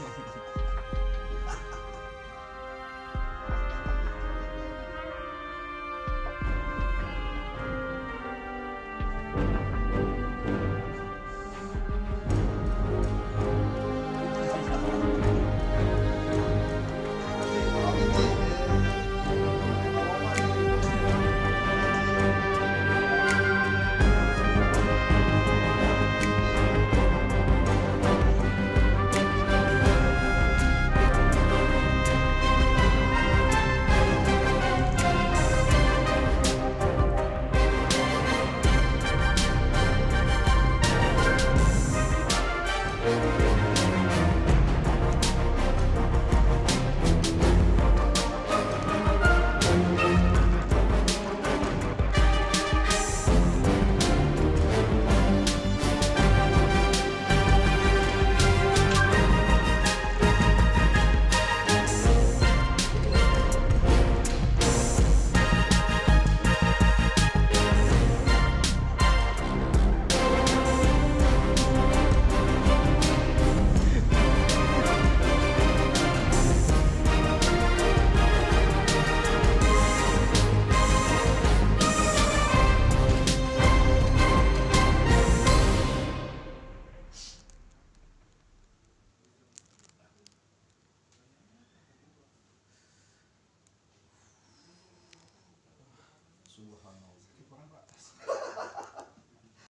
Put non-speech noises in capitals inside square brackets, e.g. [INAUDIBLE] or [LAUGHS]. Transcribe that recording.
Okay. [LAUGHS] subhanallah